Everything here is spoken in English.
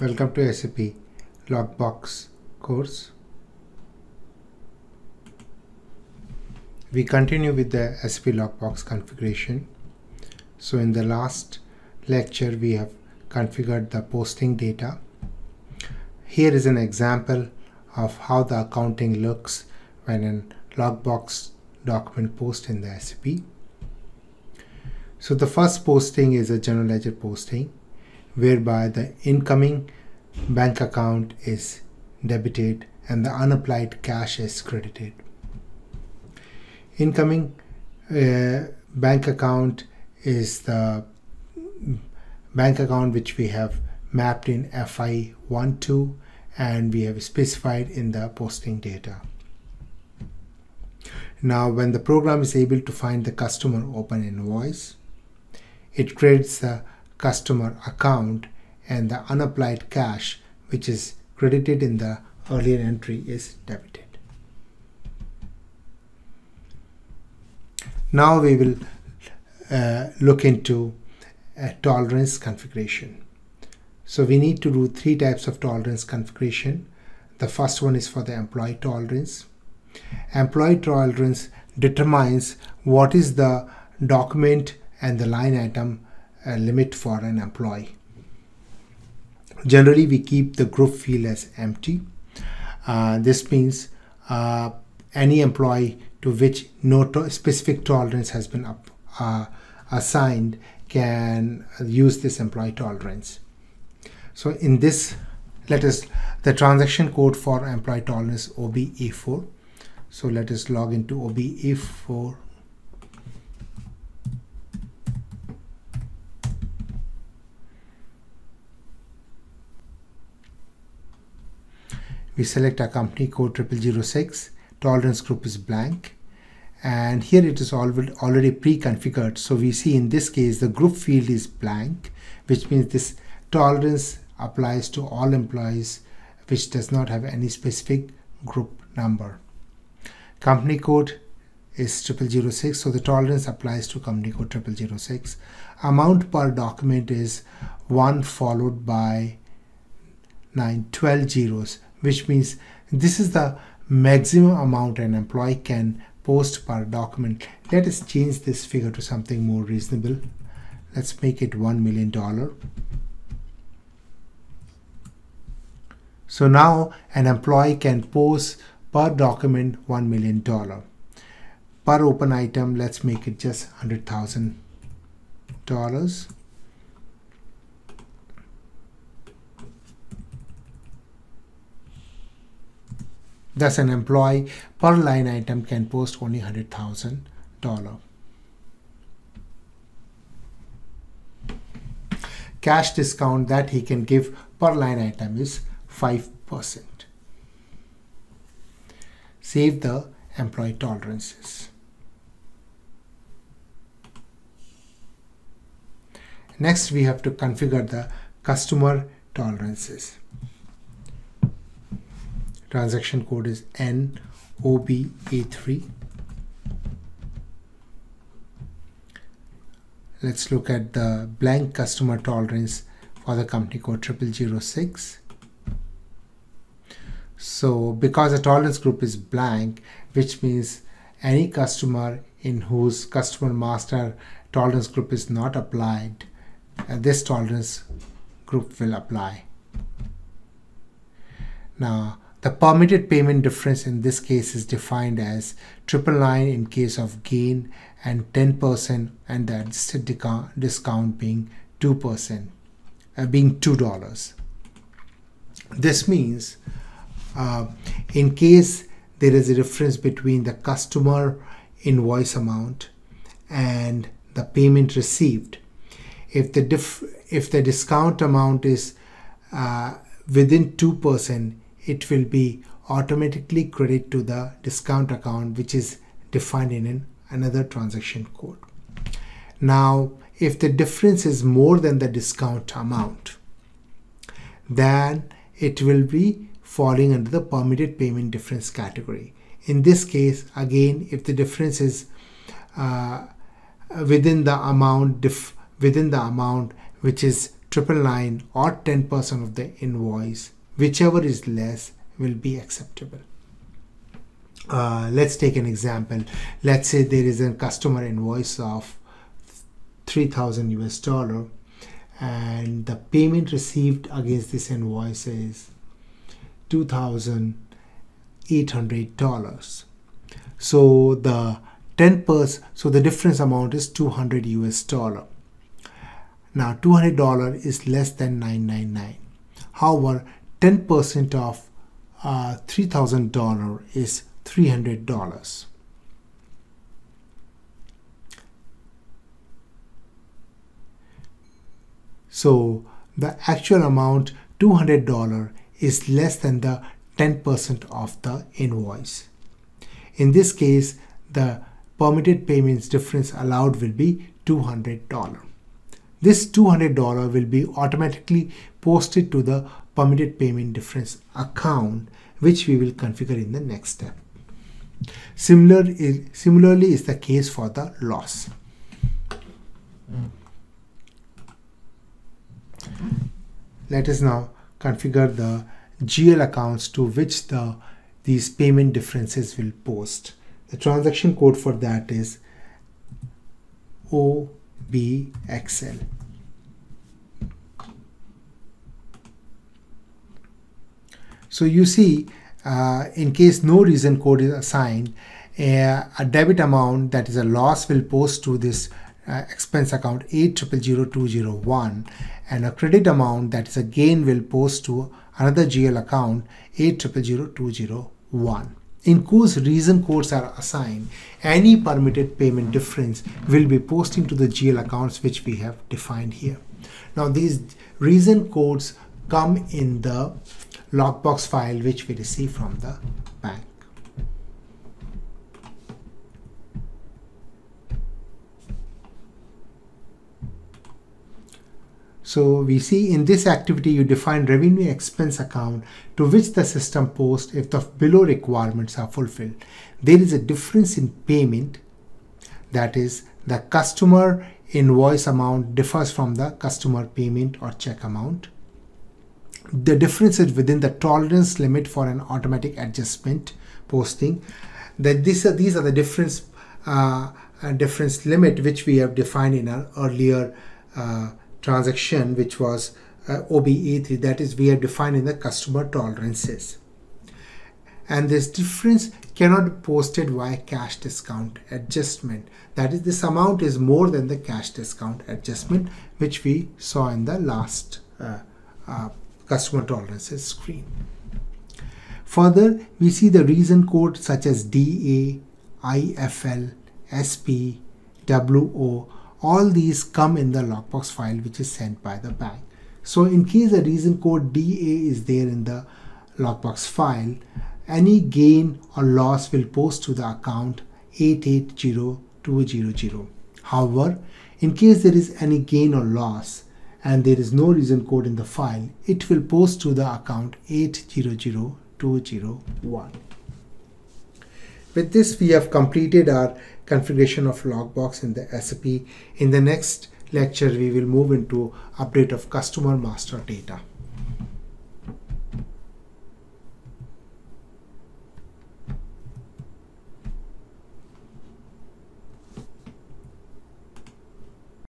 Welcome to SAP Lockbox course. We continue with the SAP Lockbox configuration. So in the last lecture we have configured the posting data. Here is an example of how the accounting looks when a Lockbox document post in the SAP. So the first posting is a general ledger posting whereby the incoming bank account is debited and the unapplied cash is credited. Incoming uh, bank account is the bank account which we have mapped in FI12 and we have specified in the posting data. Now when the program is able to find the customer open invoice, it creates the customer account and the unapplied cash which is credited in the earlier entry is debited. Now we will uh, look into a tolerance configuration. So we need to do three types of tolerance configuration. The first one is for the employee tolerance. Employee tolerance determines what is the document and the line item uh, limit for an employee. Generally, we keep the group field as empty. Uh, this means uh, any employee to which no to specific tolerance has been up, uh, assigned can use this employee tolerance. So in this, let us the transaction code for employee tolerance OBA4. So let us log into OBA4 we select our company code 0006 tolerance group is blank. And here it is already pre-configured. So we see in this case the group field is blank which means this tolerance applies to all employees which does not have any specific group number. Company code is 0006 so the tolerance applies to company code 0006 amount per document is 1 followed by 9 12 zeros which means this is the maximum amount an employee can post per document. Let us change this figure to something more reasonable. Let's make it $1 million. So now an employee can post per document $1 million. Per open item, let's make it just $100,000. Thus, an employee per line item can post only $100,000. Cash discount that he can give per line item is 5%. Save the employee tolerances. Next, we have to configure the customer tolerances transaction code is NOBA3 let's look at the blank customer tolerance for the company code 0006 so because the tolerance group is blank which means any customer in whose customer master tolerance group is not applied uh, this tolerance group will apply. Now the permitted payment difference in this case is defined as triple nine in case of gain and 10% and the adjusted discount being 2%, uh, being $2. This means uh, in case there is a difference between the customer invoice amount and the payment received, if the if the discount amount is uh, within 2%, it will be automatically credit to the discount account which is defined in an, another transaction code. Now if the difference is more than the discount amount then it will be falling under the permitted payment difference category. In this case again if the difference is uh, within the amount within the amount which is triple nine or 10% of the invoice, whichever is less will be acceptable. Uh, let's take an example. Let's say there is a customer invoice of 3000 US dollar and the payment received against this invoice is $2,800. So the 10%, so the difference amount is 200 US dollar. Now $200 is less than 999. However, 10% of uh, $3,000 is $300. So the actual amount $200 is less than the 10% of the invoice. In this case, the permitted payments difference allowed will be $200. This $200 will be automatically posted to the permitted payment difference account, which we will configure in the next step. Similar is, similarly is the case for the loss. Let us now configure the GL accounts to which the these payment differences will post. The transaction code for that is OBXL. So you see, uh, in case no reason code is assigned, a, a, debit amount that is a loss will post to this uh, expense account 8000201 and a credit amount that is a gain will post to another GL account 8000201. In case reason codes are assigned, any permitted payment difference will be posting to the GL accounts which we have defined here. Now these reason codes come in the lockbox file which we receive from the bank. So we see in this activity you define revenue expense account to which the system posts if the below requirements are fulfilled. There is a difference in payment that is the customer invoice amount differs from the customer payment or check amount. The difference is within the tolerance limit for an automatic adjustment posting. That these are these are the difference uh, difference limit which we have defined in our earlier uh, transaction which was uh, OBA3 that is we have defined in the customer tolerances and this difference cannot be posted via cash discount adjustment that is this amount is more than the cash discount adjustment which we saw in the last uh, uh, customer tolerances screen further we see the reason code such as DA IFL SP WO all these come in the lockbox file which is sent by the bank. So in case the reason code DA is there in the lockbox file, any gain or loss will post to the account 880200. However, in case there is any gain or loss and there is no reason code in the file, it will post to the account 800201. With this, we have completed our configuration of lockbox in the SAP. In the next lecture, we will move into update of customer master data.